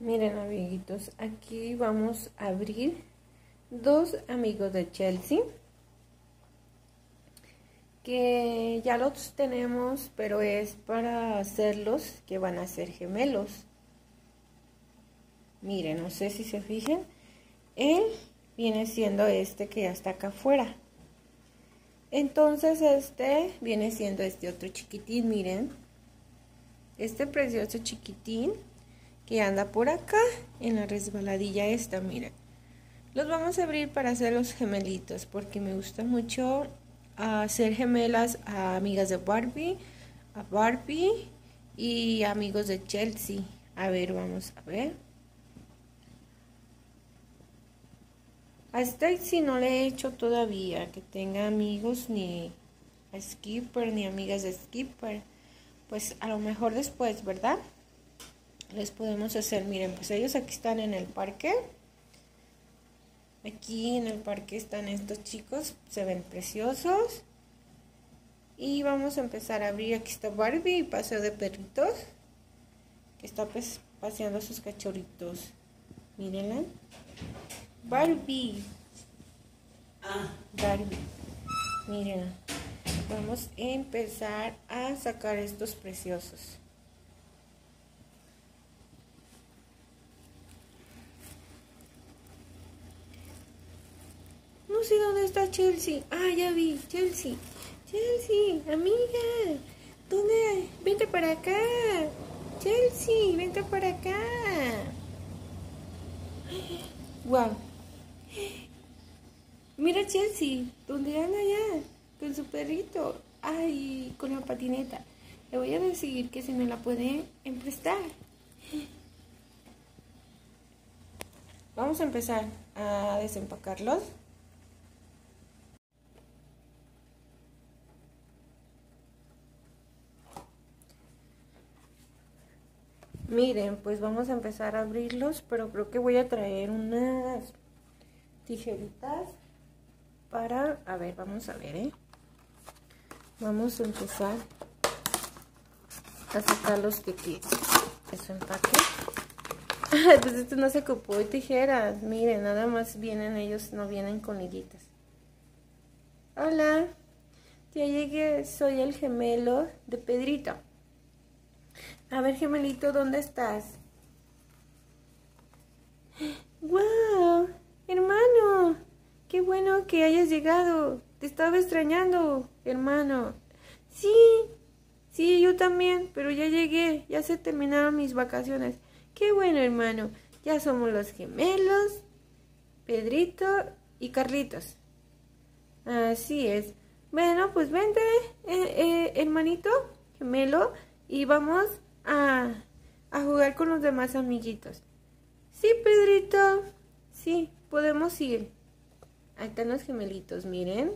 Miren amiguitos, aquí vamos a abrir dos amigos de Chelsea que ya los tenemos, pero es para hacerlos que van a ser gemelos. Miren, no sé si se fijen, él viene siendo este que ya está acá afuera. Entonces este viene siendo este otro chiquitín, miren. Este precioso chiquitín que anda por acá en la resbaladilla esta, miren. Los vamos a abrir para hacer los gemelitos porque me gusta mucho hacer gemelas a amigas de Barbie, a Barbie y amigos de Chelsea. A ver, vamos a ver. A Stacy no le he hecho todavía que tenga amigos ni a Skipper ni amigas de Skipper. Pues a lo mejor después, ¿verdad? Les podemos hacer, miren, pues ellos aquí están en el parque. Aquí en el parque están estos chicos, se ven preciosos. Y vamos a empezar a abrir, aquí está Barbie, paseo de perritos, que está pues, paseando a sus cachorritos. Mírenla. Barbie. Ah. Barbie. Miren. Vamos a empezar a sacar estos preciosos. Sé dónde está Chelsea. Ah, ya vi. Chelsea. Chelsea, amiga. ¿Dónde? Vente para acá. Chelsea, vente para acá. Wow. Mira Chelsea, ¿dónde anda ya? Con su perrito. Ay, con la patineta. Le voy a decir que si me la puede emprestar. Vamos a empezar a desempacarlos. Miren, pues vamos a empezar a abrirlos, pero creo que voy a traer unas tijeritas para, a ver, vamos a ver, ¿eh? Vamos a empezar a sacar los que tienen su empaque. pues esto no se ocupó de tijeras, miren, nada más vienen ellos, no vienen con liguitas. Hola, ya llegué, soy el gemelo de Pedrito. A ver, gemelito, ¿dónde estás? ¡Wow! Hermano, qué bueno que hayas llegado. Te estaba extrañando, hermano. Sí, sí, yo también, pero ya llegué. Ya se terminaron mis vacaciones. Qué bueno, hermano. Ya somos los gemelos, Pedrito y Carlitos. Así es. Bueno, pues vente, eh, eh, hermanito, gemelo, y vamos a, a jugar con los demás amiguitos. Sí, Pedrito. Sí, podemos ir. Ahí están los gemelitos, miren.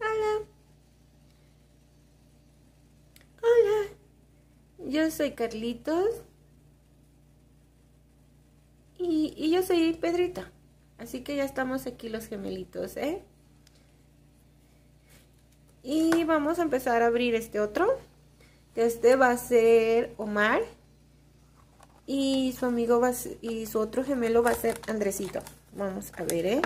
Hola. Hola. Yo soy Carlitos. Y, y yo soy Pedrito. Así que ya estamos aquí los gemelitos, ¿eh? Y vamos a empezar a abrir este otro. Este va a ser Omar. Y su amigo va y su otro gemelo va a ser Andresito. Vamos a ver, ¿eh?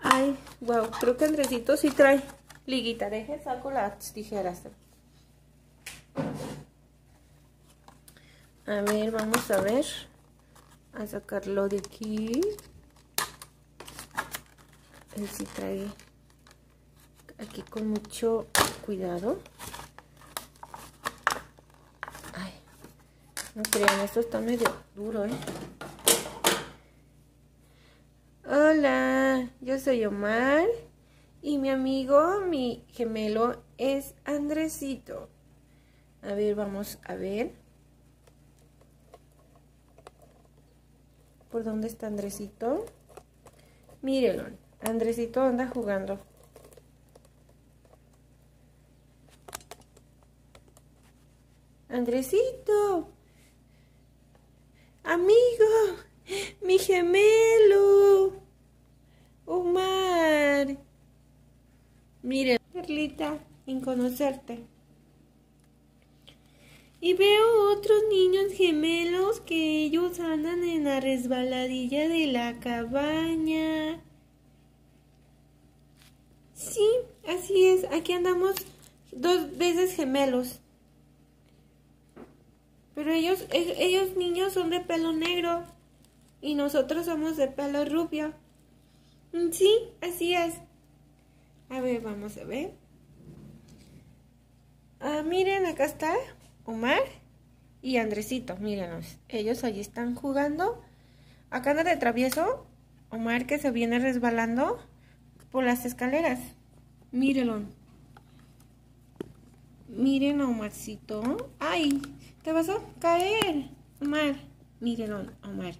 Ay, wow, creo que Andresito sí trae liguita. Deje, saco las tijeras. A ver, vamos a ver. A sacarlo de aquí él sí trae aquí con mucho cuidado Ay, no crean, esto está medio duro, ¿eh? Hola, yo soy Omar y mi amigo, mi gemelo es Andresito. A ver, vamos a ver. ¿Por dónde está Andresito? Mírenlo. Andresito anda jugando. Andresito. Amigo. Mi gemelo. Omar. Miren, Perlita, en conocerte. Y veo otros niños gemelos que ellos andan en la resbaladilla de la cabaña. Sí, así es. Aquí andamos dos veces gemelos. Pero ellos, ellos niños son de pelo negro y nosotros somos de pelo rubio. Mm, sí, así es. A ver, vamos a ver. Ah, miren, acá está. Omar y Andresito, mírenos. Ellos allí están jugando. Acá anda de travieso. Omar que se viene resbalando por las escaleras. Mírenlo. Miren a Omarcito. ¡Ay! Te vas a caer. Omar. Mírenlo, Omar.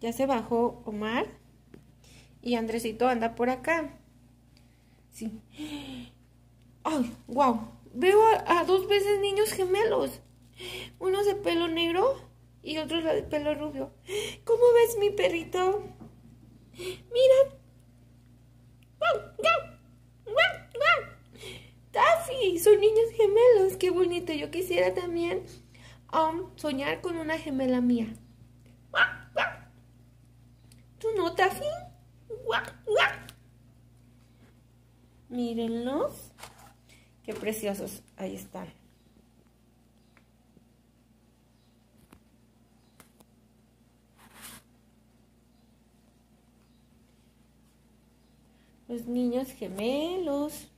Ya se bajó Omar. Y Andresito anda por acá. Sí. ¡Ay! ¡Wow! Veo a, dos veces niños gemelos. Uno de pelo negro y otro de pelo rubio. ¿Cómo ves mi perrito? Mira. Son niños gemelos. Qué bonito. Yo quisiera también um, soñar con una gemela mía. ¿Tú no? Mírenlos. Qué preciosos. Ahí están. Los niños gemelos.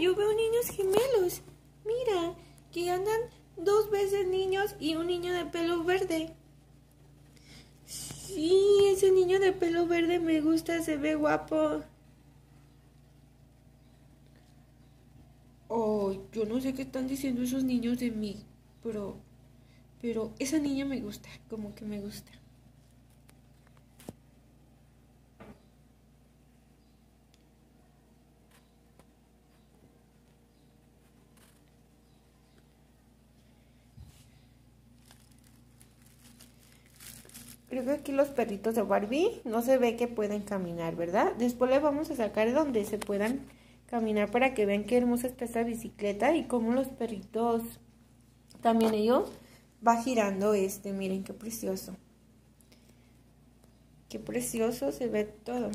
Yo veo niños gemelos. Mira, que andan dos veces niños y un niño de pelo verde. Sí, ese niño de pelo verde me gusta, se ve guapo. Oh, yo no sé qué están diciendo esos niños de mí, pero, pero esa niña me gusta, como que me gusta. Creo que aquí los perritos de Barbie no se ve que pueden caminar, ¿verdad? Después les vamos a sacar donde se puedan caminar para que vean qué hermosa está esta bicicleta y cómo los perritos, también ellos, va girando este. Miren qué precioso. Qué precioso se ve todo.